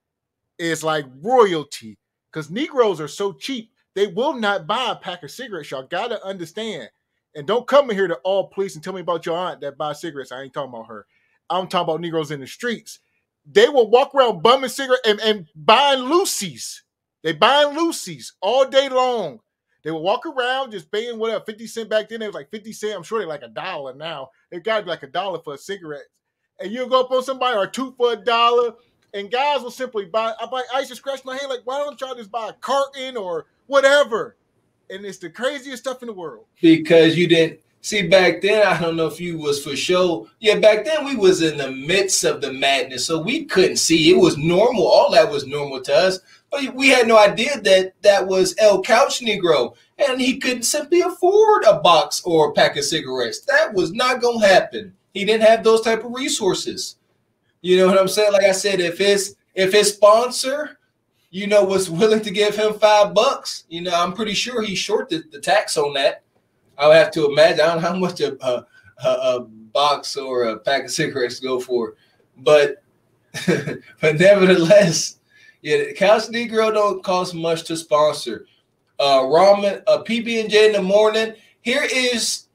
is like royalty. Because Negroes are so cheap, they will not buy a pack of cigarettes. Y'all gotta understand. And don't come in here to all police and tell me about your aunt that buys cigarettes. I ain't talking about her. I'm talking about Negroes in the streets. They will walk around bumming cigarettes and, and buying loosies. They buying loosies all day long. They will walk around just paying whatever 50 cent back then. It was like 50 cent. I'm sure they're like a dollar now. They gotta be like a dollar for a cigarette. And you'll go up on somebody or two for a dollar. And guys will simply buy. I'm like, I used to scratch my head, like, why don't y'all just buy a carton or whatever? And it's the craziest stuff in the world. because you didn't see back then i don't know if you was for sure yeah back then we was in the midst of the madness so we couldn't see it was normal all that was normal to us but we had no idea that that was el couch negro and he couldn't simply afford a box or a pack of cigarettes that was not to happen he didn't have those type of resources you know what i'm saying like i said if his if his sponsor you know was willing to give him five bucks you know i'm pretty sure he shorted the, tax on that I would have to imagine. I don't know how much a, a, a, a box or a pack of cigarettes go for, but but nevertheless, yeah, Couch Negro don't cost much to sponsor. Uh, ramen, uh, PB and J in the morning. Here is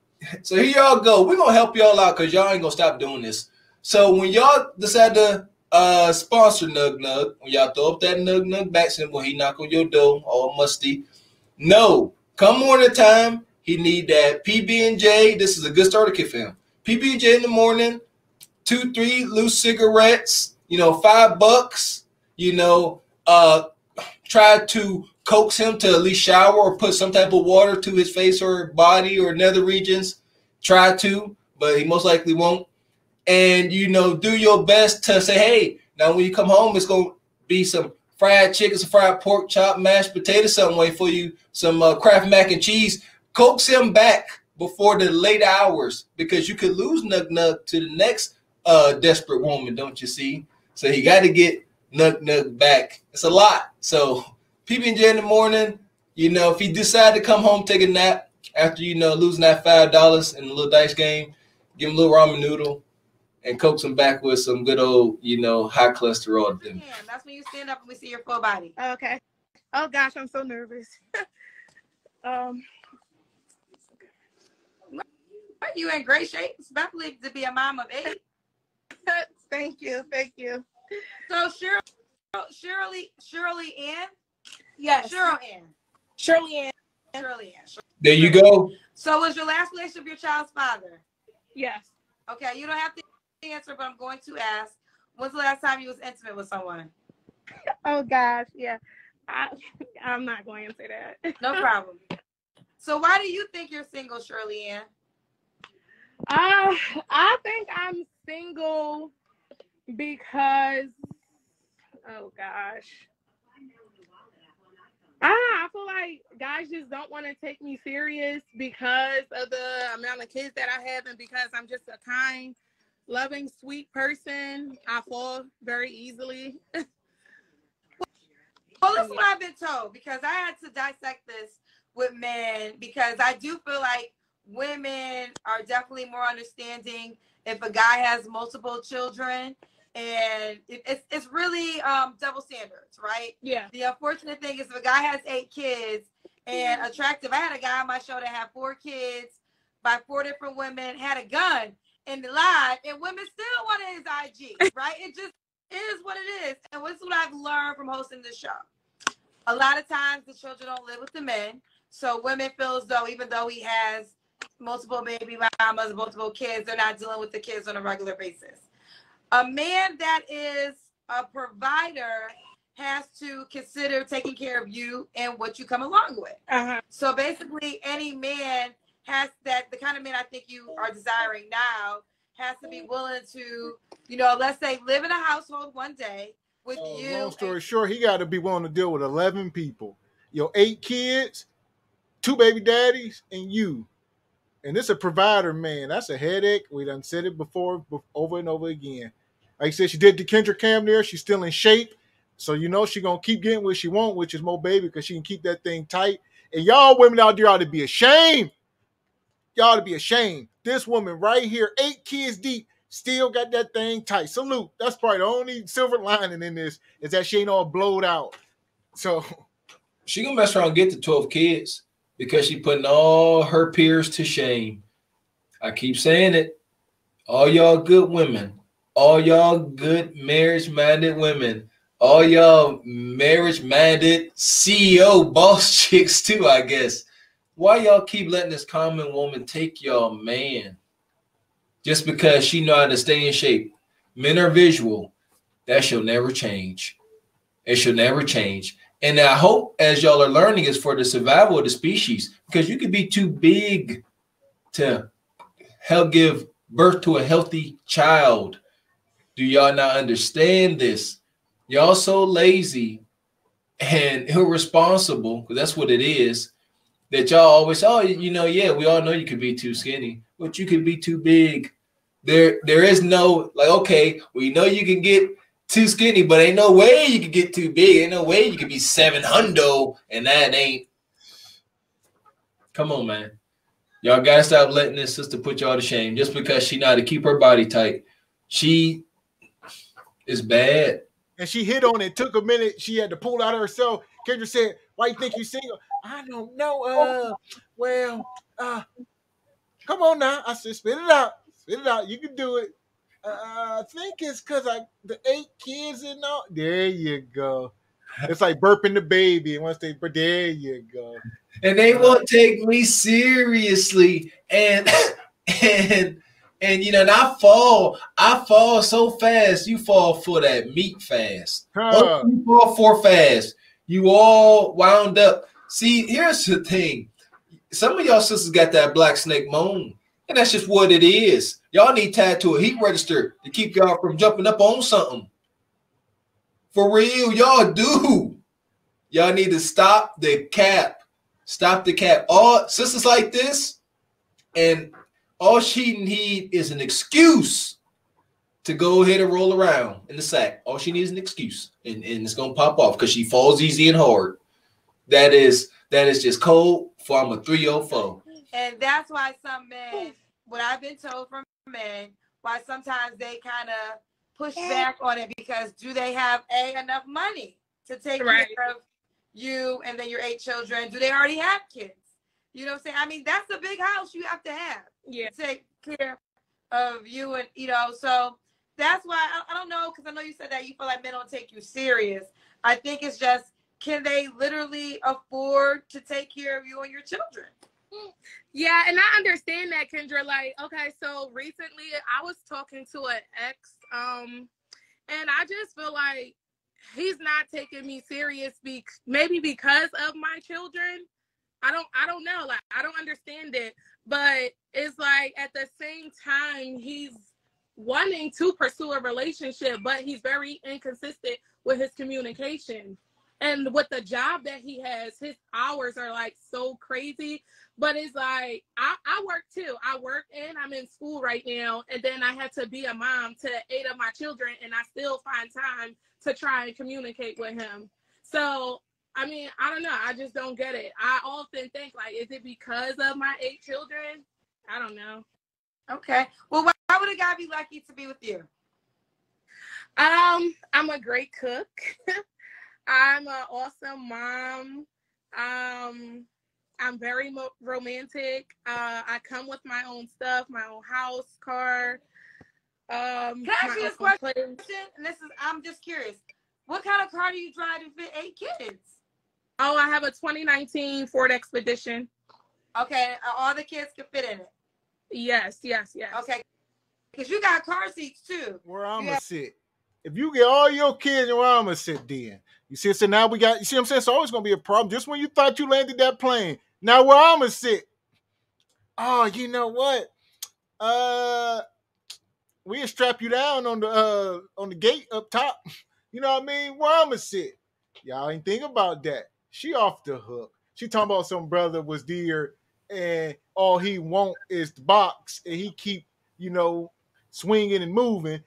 so here y'all go. We're gonna help y'all out because y'all ain't gonna stop doing this. So when y'all decide to uh sponsor Nug Nug, when y'all throw up that Nug Nug back when he knock on your door all musty, no, come morning time. He need that PB and J. This is a good starter kit for him. PB and J in the morning, two, three loose cigarettes. You know, five bucks. You know, uh, try to coax him to at least shower or put some type of water to his face or body or nether regions. Try to, but he most likely won't. And you know, do your best to say, hey, now when you come home, it's gonna be some fried chicken, some fried pork chop, mashed potato, something way for you, some uh, Kraft mac and cheese coax him back before the late hours because you could lose Nug Nug to the next uh desperate woman, don't you see? So he got to get Nug Nug back. It's a lot. So PB and J in the morning, you know, if he decide to come home, take a nap after you know losing that five dollars in the little dice game, give him a little ramen noodle and coax them back with some good old, you know, high cholesterol. Yeah, that's when you stand up and we see your full body. Okay. Oh gosh, I'm so nervous. Um, You in great shape, especially to be a mom of eight. thank you, thank you. So Shirley, Shirley, Shirley Ann, Yes, Cheryl Ann, Shirley Ann. Shirley Ann. There you go. So was your last relationship your child's father? Yes. Okay, you don't have to answer, but I'm going to ask. When's the last time you was intimate with someone? Oh gosh, yeah. I, I'm not going to say that. No problem. so why do you think you're single, Shirley Ann? Uh, I think I'm single because, oh gosh. Ah, I feel like guys just don't want to take me serious because of the amount of kids that I have and because I'm just a kind, loving, sweet person. I fall very easily. Well, this is what I've been told because I had to dissect this with men because I do feel like women are definitely more understanding if a guy has multiple children and it's, it's really um, double standards, right? Yeah. The unfortunate thing is if a guy has eight kids and attractive, I had a guy on my show that had four kids by four different women, had a gun in the live, and women still wanted his IG, right? It just is what it is. And this is what I've learned from hosting this show. A lot of times the children don't live with the men. So women feel as though even though he has multiple baby mamas, multiple kids, they're not dealing with the kids on a regular basis. A man that is a provider has to consider taking care of you and what you come along with. Uh-huh. So basically, any man has that the kind of man I think you are desiring now has to be willing to, you know, let's say live in a household one day with Uh, you. long story short, he got to be willing to deal with 11 people. Your eight kids, two baby daddies, and you. And this a provider, man. That's a headache. We done said it before, over and over again. Like I said, she did the Kendra Cam there. She's still in shape. So you know she gonna keep getting what she want, which is more baby, because she can keep that thing tight. And y'all women out there ought to be ashamed. Y'all to be ashamed. This woman right here, eight kids deep, still got that thing tight. Salute. That's probably the only silver lining in this is that she ain't all blowed out. So She gonna mess around and get the 12 kids because she putting all her peers to shame. I keep saying it. All y'all good women, all y'all good marriage-minded women, all y'all marriage-minded CEO boss chicks too, I guess. Why y'all keep letting this common woman take y'all man? Just because she know how to stay in shape. Men are visual. That shall never change. It shall never change. And I hope as y'all are learning is for the survival of the species, because you could be too big to help give birth to a healthy child. Do y'all not understand this? Y'all so lazy and irresponsible, because that's what it is, that y'all always, oh, you know, yeah, we all know you could be too skinny, but you could be too big. There, there is no like, okay, we know you can get too skinny, but ain't no way you could get too big. Ain't no way you could be seven hundo, and that ain't. Come on, man. Y'all gotta stop letting this sister put y'all to shame just because she know to keep her body tight. She is bad. and she hit on it. Took a minute. She had to pull out herself. Kendra said, "Why you think you single?" I don't know. Uh, well, uh, come on now. I said, "Spit it out. Spit it out. You can do it." Uh, I think it's because I the eight kids and all. There you go. It's like burping the baby, and once they, but there you go. and they won't take me seriously and and and you know and i fall i fall so fast you fall for that meat fast Huh. you fall for fast you all wound up see here's the thing some of y'all sisters got that black snake moan and that's just what it is y'all need tied to a heat register to keep y'all from jumping up on something for real y'all do y'all need to stop the cap Stop the cap. All sisters like this, and all she need is an excuse to go ahead and roll around in the sack. All she needs is an excuse, and, and it's gonna pop off because she falls easy and hard. That is that is just cold for I'm a 304. And that's why some men, what I've been told from men, why sometimes they kind of push back on it because do they have a enough money to take Right. care of you and then your eight children? Do they already have kids? You know what I'm saying? I mean, that's a big house you have to have. Yeah. Take care of you and you know, so that's why I, I don't know because I know you said that you feel like men don't take you serious. I think it's just can they literally afford to take care of you and your children? Yeah, and I understand that, Kendra. Like, okay, so recently I was talking to an ex, um, and I just feel like he's not taking me serious be- maybe because of my children. I don't I don't know. Like I don't understand it. But it's like at the same time he's wanting to pursue a relationship, but he's very inconsistent with his communication. And with the job that he has, his hours are like so crazy. But it's like I, I work too. I work and I'm in school right now. And then I had to be a mom to eight of my children, and I still find time to try and communicate with him. So I mean, I don't know. I just don't get it. I often think like, is it because of my eight children? I don't know. Okay. Well, why, why would a guy be lucky to be with you? Um, I'm a great cook. I'm an awesome mom. Um, I'm very mo- romantic. Uh, I come with my own stuff, my own house, car. Um, Can I ask you this question? And this is, I'm just curious. What kind of car do you drive to fit eight kids? Oh, I have a 2019 Ford Expedition. Okay, uh, all the kids can fit in it. Yes, yes, yes. Okay, because you got car seats too. Where I'm gonna Yeah. sit. If you get all your kids, where I'm gonna sit then. You see, so now we got you see what I'm saying? It's always gonna be a problem. Just when you thought you landed that plane, now where I'm gonna sit. Oh, you know what? Uh we'll strap you down on the uh on the gate up top. You know what I mean? Where I'm gonna sit. Y'all ain't think about that. She off the hook. She talking about some brother was there and all he want is the box and he keep, you know, swinging and moving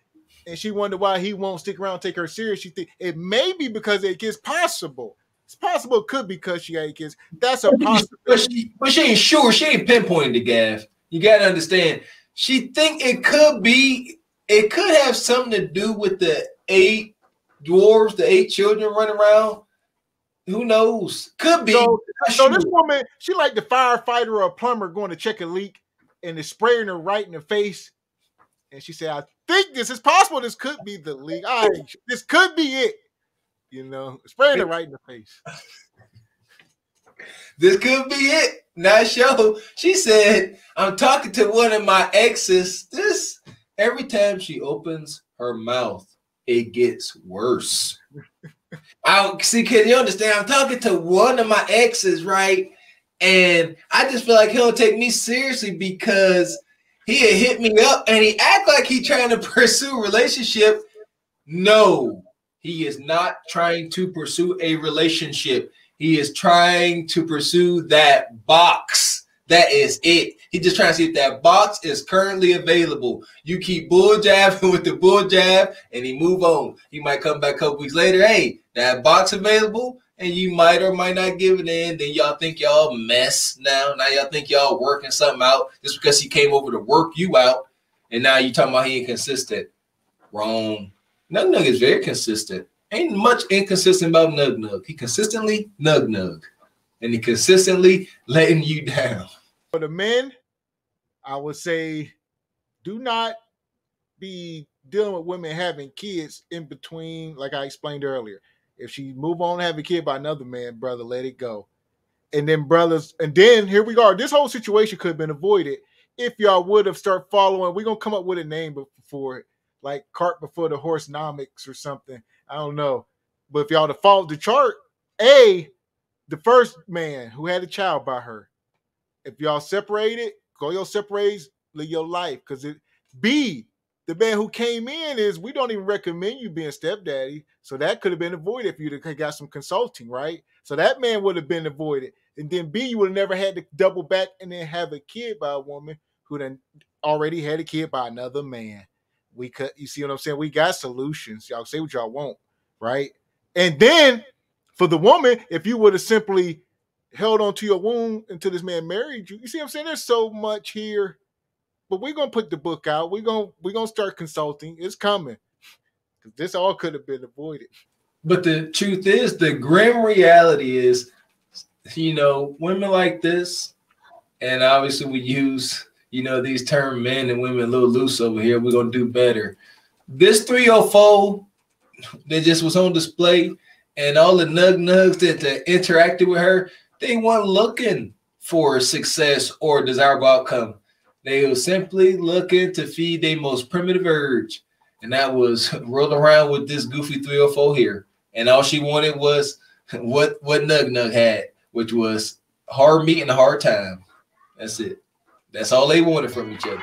and she wonder why he won't stick around take her serious. She think it may be because it is possible. It's possible it could be because she got kids. That's a But possibility. she, but she ain't sure. She ain't pinpointing the gaff. You gotta understand. She think it could be. It could have something to do with the eight dwarves, the eight children running around. Who knows? Could be. So, so this woman, she like the firefighter or a plumber going to check a leak and is spraying her right in the face. And she said, I think this is possible. This could be the. All right, this could be it. You know, spraying it right in the face. This could be it. Not sure. She said, I'm talking to one of my exes. This every time she opens her mouth, it gets worse. I see, can you understand? I'm talking to one of my exes, right? And I just feel like he don't take me seriously because he hit me up and he act like he trying to pursue relationship. No, he is not trying to pursue a relationship. He is trying to pursue that box. That is it. He just trying to see if that box is currently available. You keep bull jabbing with the bull jab, and he move on. He might come back a couple weeks later. Hey, that box available, and you might or might not give it in. Then y'all think y'all mess now. Now y'all think y'all working something out just because he came over to work you out, and now you talking about he inconsistent. Wrong. Nug Nug is very consistent. Ain't much inconsistent about Nug Nug. He consistently Nug Nug, and he consistently letting you down. For the men, I would say do not be dealing with women having kids in between, like I explained earlier. If she move on have a kid by another man, brother, let it go. And then brothers, and then here we are. This whole situation could have been avoided if y'all would have start following. We're gonna come up with a name before it, like cart before the horse nomics or something. I don't know. But if y'all to follow the chart, A, the first man who had a child by her, if y'all separated, go your separates, live your life. Because it B, the man who came in is we don't even recommend you being stepdaddy. So that could have been avoided if you'd have got some consulting, right? So that man would have been avoided. And then B, you would have never had to double back and then have a kid by a woman who then already had a kid by another man. We could, you see what I'm saying? We got solutions. Y'all say what y'all want, right? And then for the woman, if you would have simply held on to your wound until this man married you, you see what I'm saying? There's so much here. But we're gonna put the book out. We're gonna we're gonna start consulting. It's coming. 'Cause This all could have been avoided. But the truth is, the grim reality is, you know, women like this, And obviously, we use you know these term men and women a little loose over here. We're gonna do better. This 304 that just was on display, and all the nug nugs that, that interacted with her, they weren't looking for success or desirable outcome. They were simply looking to feed their most primitive urge, and that was roll around with this goofy 304 here. And all she wanted was what what Nug Nug had, which was hard meat and a hard time. That's it. That's all they wanted from each other.